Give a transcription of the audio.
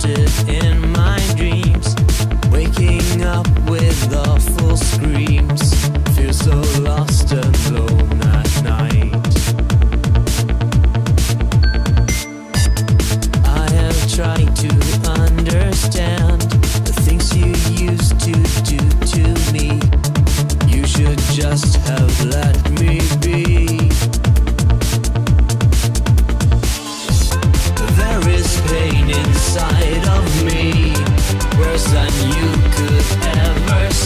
haunted in my you could ever